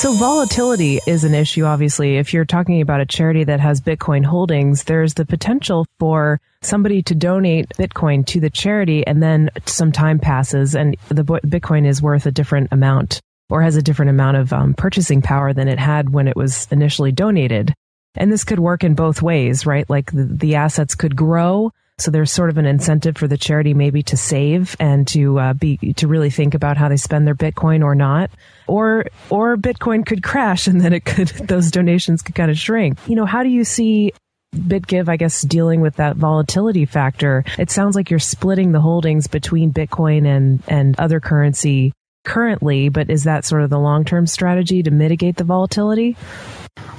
So volatility is an issue, obviously. If you're talking about a charity that has Bitcoin holdings, there's the potential for somebody to donate Bitcoin to the charity and then some time passes and the Bitcoin is worth a different amount or has a different amount of um, purchasing power than it had when it was initially donated. And this could work in both ways, right? Like the, the assets could grow so there's sort of an incentive for the charity maybe to save and to uh, be to really think about how they spend their Bitcoin or not. Or or Bitcoin could crash and then it could those donations could kind of shrink. You know, how do you see BitGive, I guess, dealing with that volatility factor? It sounds like you're splitting the holdings between Bitcoin and and other currency currently, but is that sort of the long term strategy to mitigate the volatility?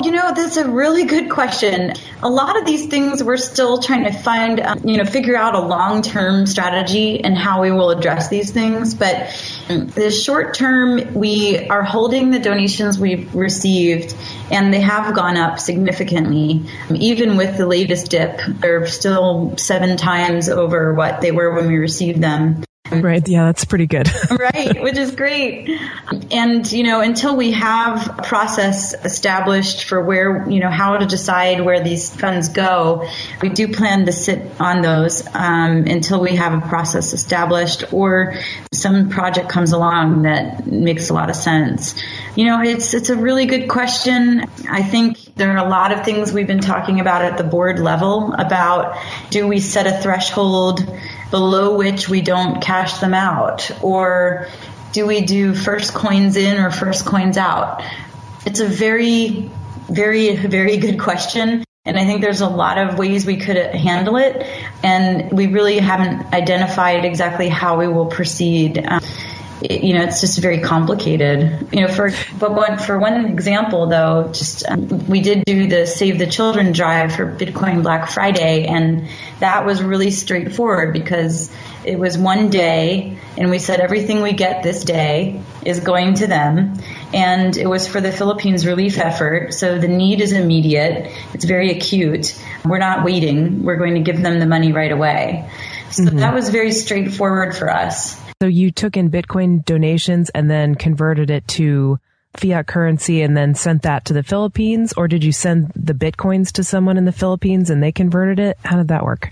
You know, that's a really good question. A lot of these things we're still trying to find, um, you know, figure out a long term strategy and how we will address these things. But the short term, we are holding the donations we've received, and they have gone up significantly. Even with the latest dip, they're still seven times over what they were when we received them. Right. Yeah, that's pretty good. right, which is great. And, you know, until we have a process established for where, you know, how to decide where these funds go, we do plan to sit on those um, until we have a process established or some project comes along that makes a lot of sense. You know, it's it's a really good question. I think there are a lot of things we've been talking about at the board level about do we set a threshold below which we don't cash them out? Or do we do first coins in or first coins out? It's a very, very, very good question. And I think there's a lot of ways we could handle it. And we really haven't identified exactly how we will proceed. Um, you know, it's just very complicated. You know, for but one, for one example though, just um, we did do the Save the Children drive for Bitcoin Black Friday, and that was really straightforward because it was one day, and we said everything we get this day is going to them, and it was for the Philippines relief effort. So the need is immediate; it's very acute. We're not waiting; we're going to give them the money right away. So mm-hmm. that was very straightforward for us. So you took in Bitcoin donations and then converted it to fiat currency and then sent that to the Philippines, or did you send the Bitcoins to someone in the Philippines and they converted it? How did that work?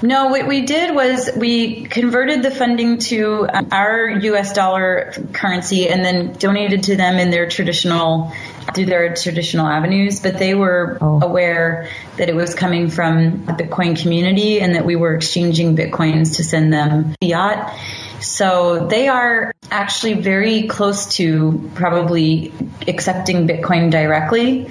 No, what we did was we converted the funding to um, our US dollar currency and then donated to them in their traditional through their traditional avenues, but they were oh. aware that it was coming from the Bitcoin community and that we were exchanging Bitcoins to send them fiat. So they are actually very close to probably accepting Bitcoin directly.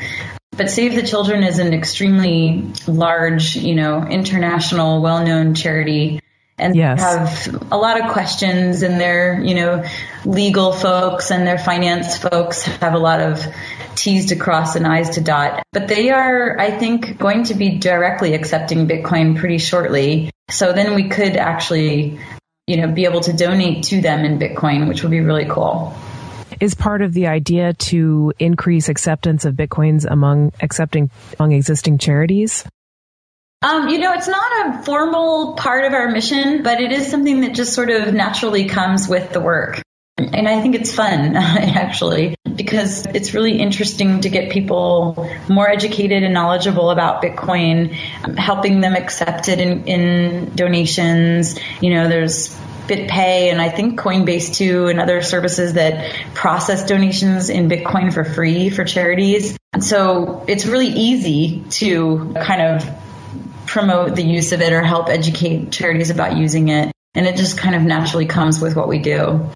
But Save the Children is an extremely large, you know, international, well-known charity and yes. have a lot of questions and their, you know, legal folks and their finance folks have a lot of T's to cross and I's to dot. But they are, I think, going to be directly accepting Bitcoin pretty shortly. So then we could actually you know, be able to donate to them in Bitcoin, which would be really cool. Is part of the idea to increase acceptance of Bitcoins among accepting among existing charities? Um, you know, it's not a formal part of our mission, but it is something that just sort of naturally comes with the work. And I think it's fun, actually, because it's really interesting to get people more educated and knowledgeable about Bitcoin, um, helping them accept it in, in donations. You know, there's BitPay and I think Coinbase too, and other services that process donations in Bitcoin for free for charities. So it's really easy to kind of promote the use of it or help educate charities about using it. And it just kind of naturally comes with what we do.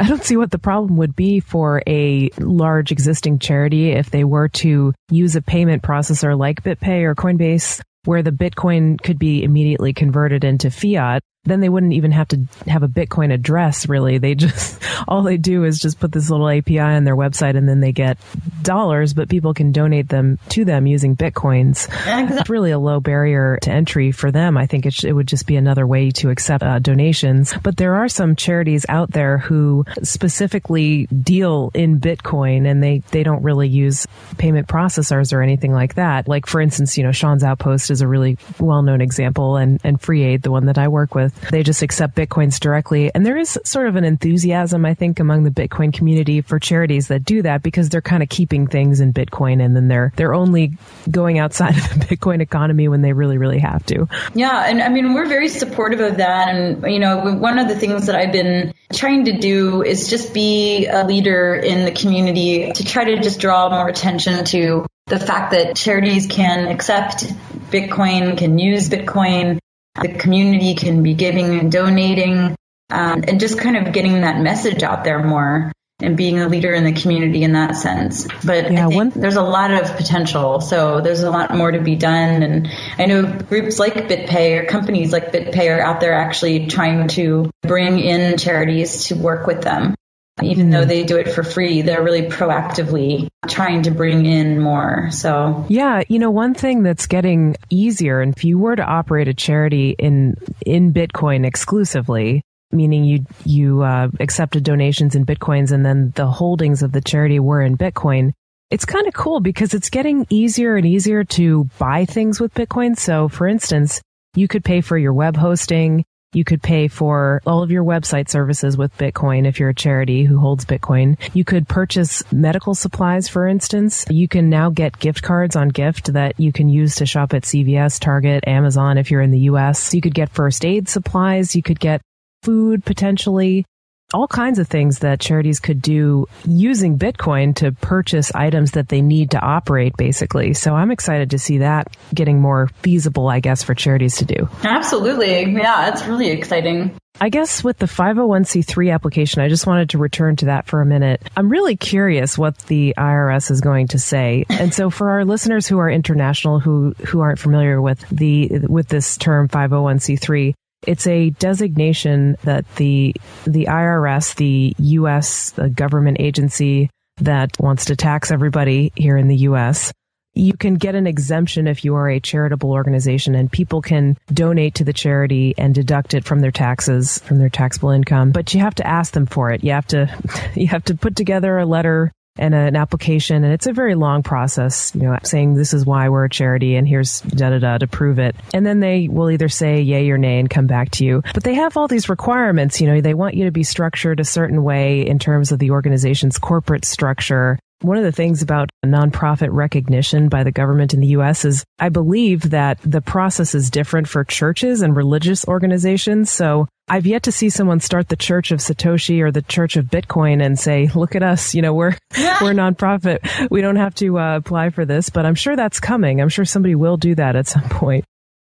I don't see what the problem would be for a large existing charity if they were to use a payment processor like BitPay or Coinbase where the Bitcoin could be immediately converted into fiat then they wouldn't even have to have a Bitcoin address really. They just, all they do is just put this little API on their website and then they get dollars, but people can donate them to them using Bitcoins. Exactly. It's really a low barrier to entry for them. I think it, sh- it would just be another way to accept uh, donations. But there are some charities out there who specifically deal in Bitcoin and they, they don't really use payment processors or anything like that. Like for instance, you know, Sean's Outpost is a really well known example and, and Free Aid, the one that I work with They just accept Bitcoins directly. And there is sort of an enthusiasm, I think, among the Bitcoin community for charities that do that because they're kind of keeping things in Bitcoin and then they're, they're only going outside of the Bitcoin economy when they really, really have to. Yeah. And I mean, we're very supportive of that. And, you know, one of the things that I've been trying to do is just be a leader in the community to try to just draw more attention to the fact that charities can accept Bitcoin, can use Bitcoin, the community can be giving and donating, um, and just kind of getting that message out there more and being a leader in the community in that sense. But yeah, one, there's a lot of potential. So there's a lot more to be done. And I know groups like BitPay or companies like BitPay are out there actually trying to bring in charities to work with them. Even though they do it for free, they're really proactively trying to bring in more. So, yeah, you know, one thing that's getting easier, and if you were to operate a charity in in Bitcoin exclusively, meaning you you uh, accepted donations in bitcoins and then the holdings of the charity were in bitcoin it's kind of cool because it's getting easier and easier to buy things with bitcoin so for instance you could pay for your web hosting you could pay for all of your website services with Bitcoin if you're a charity who holds Bitcoin. You could purchase medical supplies, for instance. You can now get gift cards on Gyft that you can use to shop at CVS, Target, Amazon if you're in the US. You could get first aid supplies. You could get food potentially, all kinds of things that charities could do using Bitcoin to purchase items that they need to operate, basically. So I'm excited to see that getting more feasible, I guess, for charities to do. Absolutely. Yeah, it's really exciting. I guess with the 501c3 application, I just wanted to return to that for a minute. I'm really curious what the IRS is going to say. And so for our listeners who are international who who aren't familiar with the with this term 501c3, it's a designation that the the IRS, the U.S. government agency that wants to tax everybody here in the U.S. You can get an exemption if you are a charitable organization and people can donate to the charity and deduct it from their taxes, from their taxable income. But you have to ask them for it. You have to, you have to put together a letter and an application. And it's a very long process, you know, saying this is why we're a charity and here's da da da to prove it. And then they will either say yay or nay and come back to you. But they have all these requirements, you know, they want you to be structured a certain way in terms of the organization's corporate structure. One of the things about nonprofit recognition by the government in the US is I believe that the process is different for churches and religious organizations. So I've yet to see someone start the Church of Satoshi or the Church of Bitcoin and say, "Look at us, you know, we're we're a nonprofit. We don't have to uh, apply for this." But I'm sure that's coming. I'm sure somebody will do that at some point.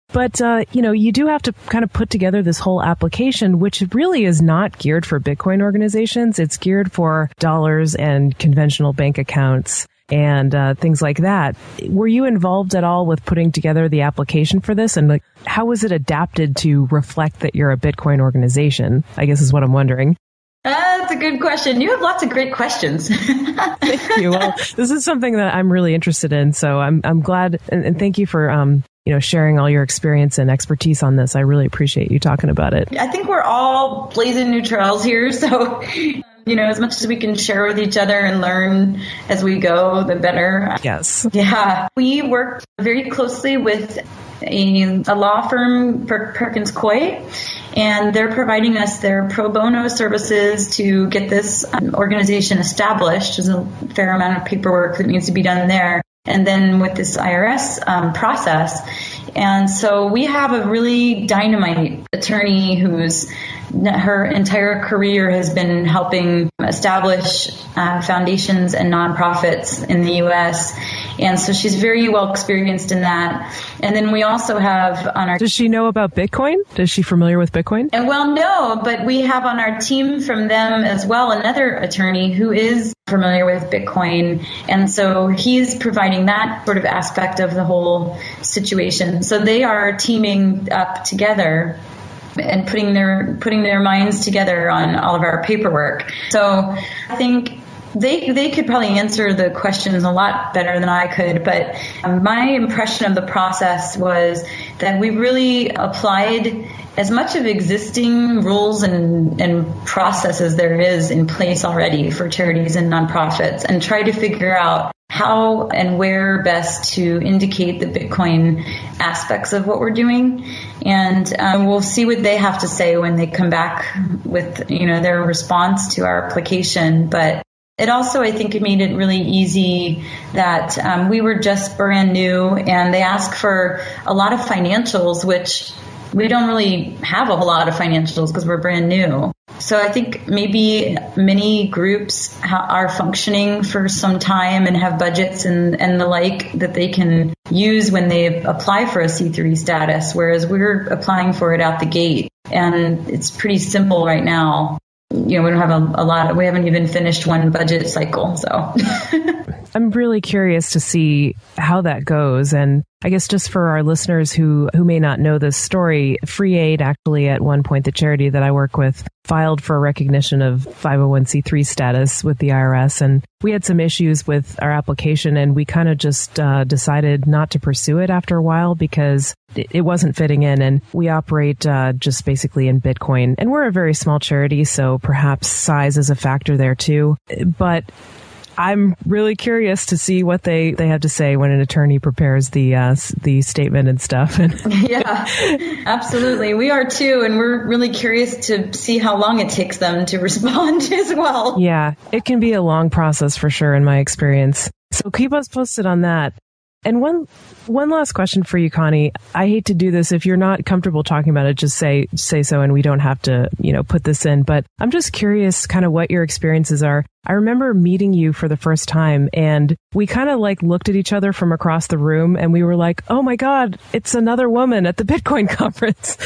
But uh, you know, you do have to kind of put together this whole application, which really is not geared for Bitcoin organizations. It's geared for dollars and conventional bank accounts and uh, things like that. Were you involved at all with putting together the application for this, and like, how was it adapted to reflect that you're a Bitcoin organization? I guess is what I'm wondering. That's a good question. You have lots of great questions. thank you. Well, this is something that I'm really interested in, so I'm I'm glad and, and thank you for um, you know sharing all your experience and expertise on this. I really appreciate you talking about it. I think we're all blazing new trails here, so you know, as much as we can share with each other and learn as we go, the better. Yes. Yeah. We work very closely with a, a law firm, per- Perkins Coie, and they're providing us their pro bono services to get this um, organization established. There's a fair amount of paperwork that needs to be done there. And then with this IRS um, process. And so we have a really dynamite attorney who's her entire career has been helping establish uh, foundations and nonprofits in the U.S. And so she's very well experienced in that. And then we also have on our. Does she know about Bitcoin? Is she familiar with Bitcoin? And well, no, but we have on our team from them as well another attorney who is familiar with Bitcoin. And so he's providing that sort of aspect of the whole situation. So they are teaming up together and putting their putting their minds together on all of our paperwork. So I think they they could probably answer the questions a lot better than I could. But um, my impression of the process was that we really applied as much of existing rules and, and processes there is in place already for charities and nonprofits and try to figure out how and where best to indicate the Bitcoin aspects of what we're doing, and um, we'll see what they have to say when they come back with you know their response to our application. But it also, I think, it made it really easy that um, we were just brand new, and they ask for a lot of financials, which we don't really have a whole lot of financials because we're brand new. So I think maybe many groups ha- are functioning for some time and have budgets and, and the like that they can use when they apply for a C3 status, whereas we're applying for it out the gate. And it's pretty simple right now. You know, we don't have a, a lot, we haven't even finished one budget cycle. So I'm really curious to see how that goes. And I guess just for our listeners who, who may not know this story, Free Aid actually at one point, the charity that I work with filed for recognition of 501c3 status with the IRS. And we had some issues with our application and we kind of just uh, decided not to pursue it after a while because it wasn't fitting in. And we operate uh, just basically in Bitcoin. And we're a very small charity, so perhaps size is a factor there too. But I'm really curious to see what they, they have to say when an attorney prepares the uh, the statement and stuff. And yeah, absolutely, we are too, and we're really curious to see how long it takes them to respond as well. Yeah, it can be a long process for sure, in my experience. So keep us posted on that. And one one last question for you, Connie. I hate to do this. If you're not comfortable talking about it, just say say so, and we don't have to, you know, put this in. But I'm just curious, kind of what your experiences are. I remember meeting you for the first time, and we kind of like looked at each other from across the room, and we were like, "Oh my God, it's another woman at the Bitcoin conference."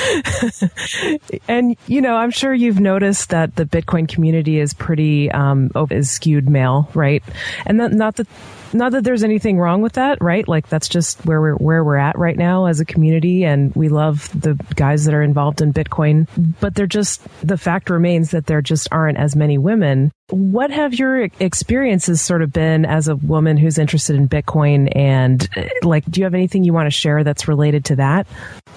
and you know, I'm sure you've noticed that the Bitcoin community is pretty um, is skewed male, right? And that, not that not that there's anything wrong with that, right? Like that's just where we're where we're at right now as a community, and we love the guys that are involved in Bitcoin. But they're just the fact remains that there just aren't as many women. What have your experiences sort of been as a woman who's interested in Bitcoin? And uh, like, do you have anything you want to share that's related to that?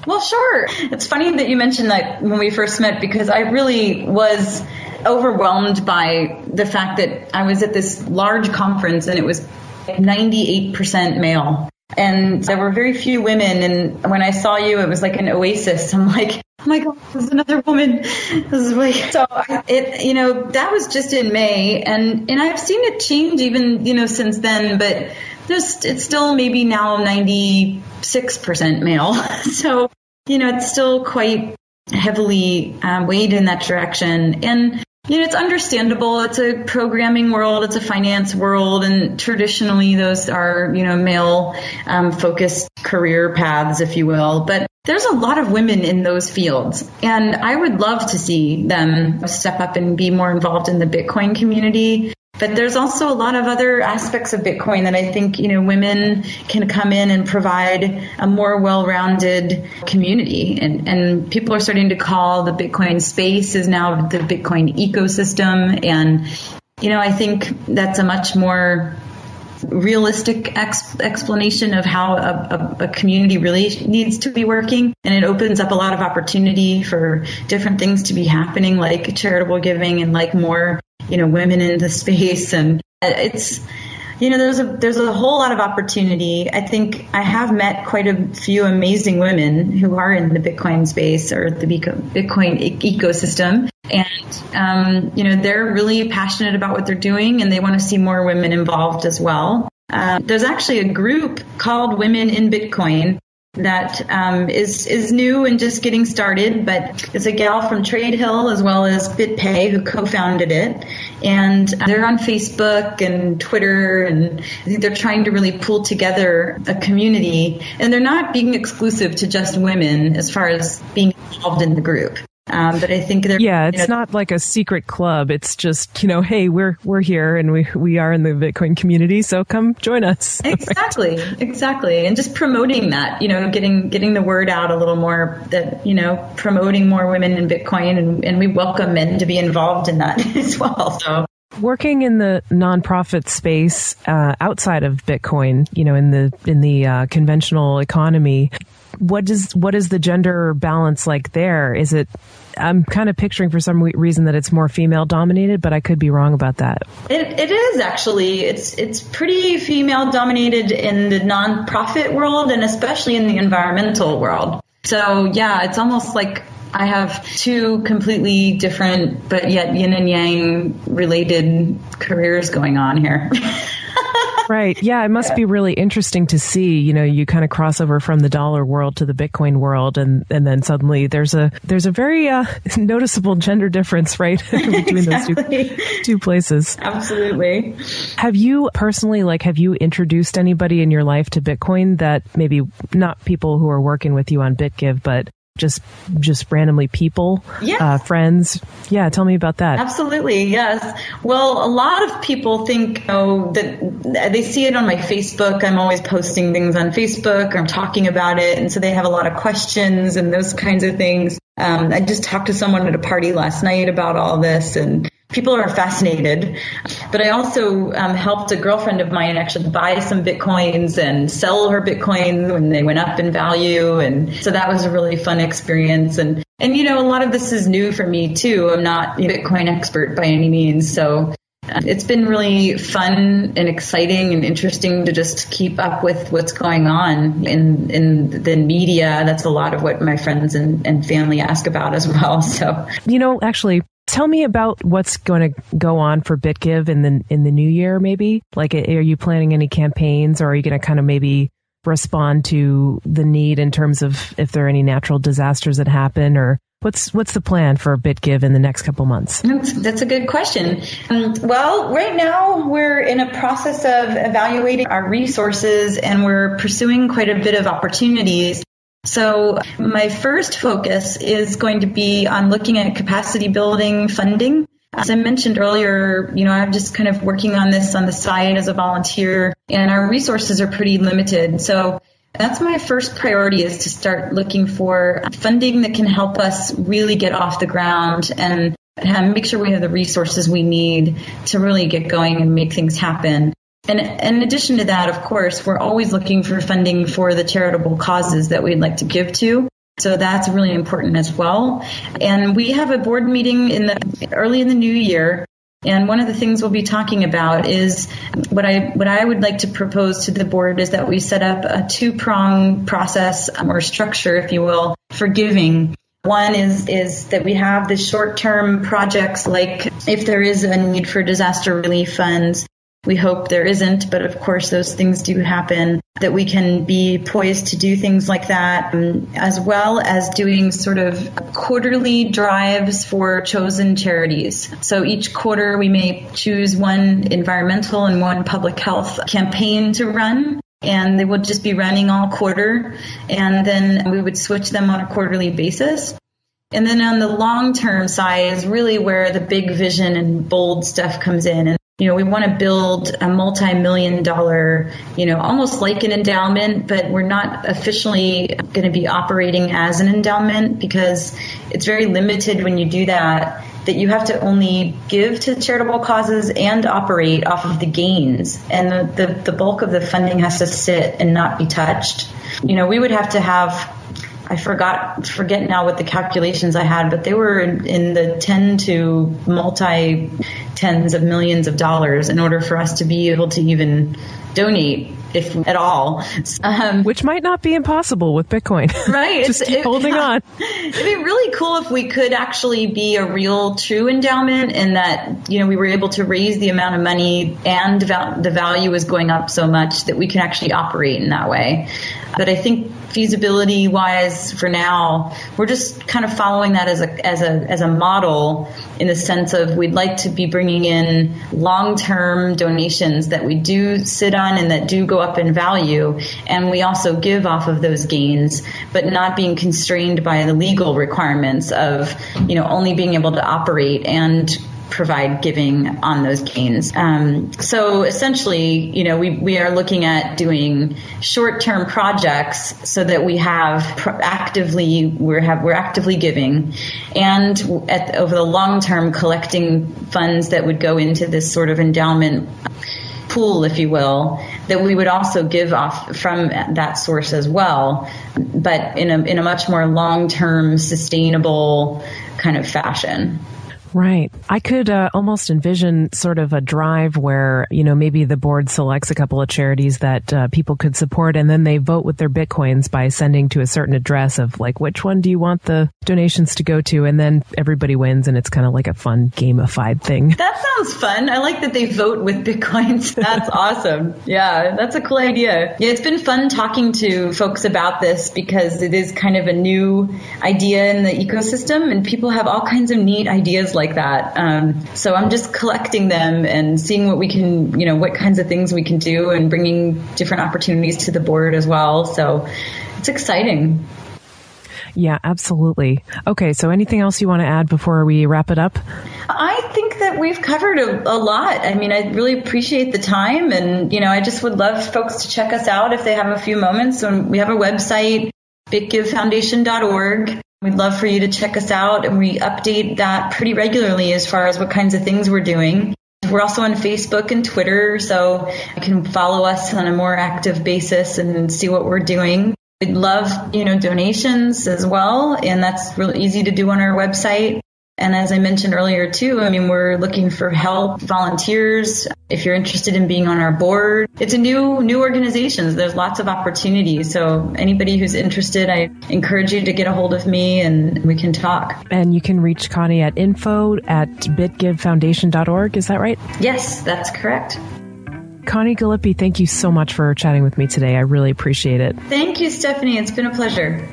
Well, sure. It's funny that you mentioned that when we first met because I really was overwhelmed by the fact that I was at this large conference and it was 98% male. And there were very few women. And when I saw you, it was like an oasis. I'm like, oh my God, there's another woman. This is like, so it, you know, that was just in May. And, and I've seen it change even, you know, since then, but there's, it's still maybe now 96% male. So, you know, it's still quite heavily um, weighed in that direction. And you know, it's understandable. It's a programming world. It's a finance world. And traditionally those are, you know, male um, focused career paths, if you will. But there's a lot of women in those fields. And I would love to see them step up and be more involved in the Bitcoin community. But there's also a lot of other aspects of Bitcoin that I think, you know, women can come in and provide a more well-rounded community. And, and people are starting to call the Bitcoin space is now the Bitcoin ecosystem. And, you know, I think that's a much more realistic ex- explanation of how a, a, a, community really needs to be working. And it opens up a lot of opportunity for different things to be happening, like charitable giving and like more you know women in the space. And it's you know there's a there's a whole lot of opportunity. I think i have met quite a few amazing women who are in the bitcoin space or the bitcoin ecosystem and um, you know they're really passionate about what they're doing and they want to see more women involved as well. Uh, there's actually a group called women in bitcoin that um, is is new and just getting started, but it's a gal from Tradehill as well as BitPay who co-founded it, and they're on Facebook and Twitter, and I think they're trying to really pull together a community, and they're not being exclusive to just women as far as being involved in the group. Um, but I think they're yeah, it's you know, not like a secret club. It's just you know, hey, we're we're here and we we are in the Bitcoin community, so come join us. Exactly, exactly, and just promoting that, you know, getting getting the word out a little more. That you know, promoting more women in Bitcoin, and, and we welcome men to be involved in that as well. So working in the nonprofit space uh, outside of Bitcoin, you know, in the in the uh, conventional economy, what does what is the gender balance like there? Is it I'm kind of picturing for some reason that it's more female dominated, but I could be wrong about that. It, it is actually. It's it's pretty female dominated in the nonprofit world and especially in the environmental world. So yeah, it's almost like I have two completely different but yet yin and yang related careers going on here. right. Yeah, it must be really interesting to see, you know, you kind of cross over from the dollar world to the Bitcoin world and and then suddenly there's a there's a very uh, noticeable gender difference, right? Between exactly. those two two places. Absolutely. Have you personally like have you introduced anybody in your life to Bitcoin that maybe not people who are working with you on BitGive, but just just randomly people yes. uh, friends. Yeah tell me about that. Absolutely yes. Well a lot of people think oh that they see it on my facebook. I'm always posting things on facebook. I'm talking about it. And so they have a lot of questions and those kinds of things. Um, i just talked to someone at a party last night about all this and people are fascinated. But I also um, helped a girlfriend of mine actually buy some bitcoins and sell her bitcoin when they went up in value, and so that was a really fun experience. And and you know, a lot of this is new for me too. I'm not a Bitcoin expert by any means, so. Uh, it's been really fun and exciting and interesting to just keep up with what's going on in in the media. That's a lot of what my friends and, and family ask about as well. So, you know, actually, Tell me about what's going to go on for BitGive in the in the new year. Maybe like, are you planning any campaigns, or are you going to kind of maybe respond to the need in terms of if there are any natural disasters that happen, or what's what's the plan for BitGive in the next couple months? That's, that's a good question. Um, well, right now we're in a process of evaluating our resources, and we're pursuing quite a bit of opportunities so my first focus is going to be on looking at capacity building funding. As I mentioned earlier, you know, I'm just kind of working on this on the side as a volunteer and our resources are pretty limited. So that's my first priority is to start looking for funding that can help us really get off the ground and make sure we have the resources we need to really get going and make things happen. And in addition to that, of course, we're always looking for funding for the charitable causes that we'd like to give to. So that's really important as well. And we have a board meeting in the early in the new year. And one of the things we'll be talking about is what I what I would like to propose to the board is that we set up a two prong process or structure, if you will, for giving. One is is that we have the short term projects like if there is a need for disaster relief funds, we hope there isn't, but of course those things do happen, that we can be poised to do things like that, um, as well as doing sort of quarterly drives for chosen charities. So each quarter we may choose one environmental and one public health campaign to run and they would just be running all quarter and then we would switch them on a quarterly basis. And then on the long term side is really where the big vision and bold stuff comes in. And you know, we want to build a multi-million dollar, you know, almost like an endowment, but we're not officially going to be operating as an endowment because it's very limited when you do that that you have to only give to charitable causes and operate off of the gains and the, the, the bulk of the funding has to sit and not be touched. You know, we would have to have I forgot forget now what the calculations I had, but they were in, in the ten to multi tens of millions of dollars in order for us to be able to even donate if at all. Um, Which might not be impossible with Bitcoin. Right. Just keep it, holding on. It'd be really cool if we could actually be a real true endowment and that, you know, we were able to raise the amount of money and the value was going up so much that we can actually operate in that way. But I think feasibility wise for now, we're just kind of following that as a, as a, as a model in the sense of we'd like to be bringing in long term donations that we do sit on and that do go up in value. And we also give off of those gains, but not being constrained by the legal requirements of, you know, only being able to operate and provide giving on those gains. Um, so essentially, you know, we, we are looking at doing short-term projects so that we have pro- actively we're have we're actively giving, and at, over the long term collecting funds that would go into this sort of endowment pool, if you will, that we would also give off from that source as well, but in a in a much more long term, sustainable kind of fashion. Right. I could uh, almost envision sort of a drive where, you know, maybe the board selects a couple of charities that uh, people could support and then they vote with their bitcoins by sending to a certain address of like, which one do you want the donations to go to? And then everybody wins and it's kind of like a fun gamified thing. That sounds fun. I like that they vote with bitcoins. That's awesome. Yeah, that's a cool idea. Yeah, it's been fun talking to folks about this because it is kind of a new idea in the ecosystem and people have all kinds of neat ideas like that. Um, so I'm just collecting them and seeing what we can, you know, what kinds of things we can do and bringing different opportunities to the board as well. So it's exciting. Yeah, absolutely. Okay, so anything else you want to add before we wrap it up? I that we've covered a, a, lot. I mean, I really appreciate the time, and you know, I just would love folks to check us out if they have a few moments. And we have a website, bitgivefoundation.org. We'd love for you to check us out and we update that pretty regularly as far as what kinds of things we're doing. We're also on Facebook and Twitter, so you can follow us on a more active basis and see what we're doing. We'd love, you know, donations as well, and that's really easy to do on our website. And as I mentioned earlier too, I mean, we're looking for help, volunteers. If you're interested in being on our board, it's a new, new organization. There's lots of opportunities. So anybody who's interested, I encourage you to get a hold of me and we can talk. And you can reach Connie at info at bitgivefoundation.org. Is that right? Yes, that's correct. Connie Gallippi, thank you so much for chatting with me today. I really appreciate it. Thank you, Stephanie. It's been a pleasure.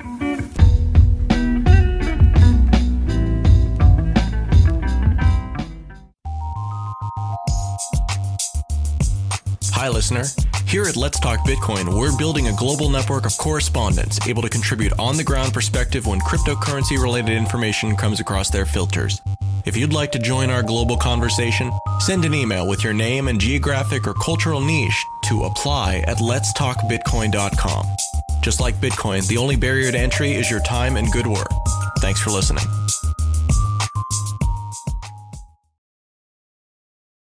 Hi, listener. Here at Let's Talk Bitcoin, we're building a global network of correspondents able to contribute on the ground perspective when cryptocurrency related information comes across their filters. If you'd like to join our global conversation, send an email with your name and geographic or cultural niche to apply at letstalkbitcoin.com. Just like Bitcoin, the only barrier to entry is your time and good work. Thanks for listening.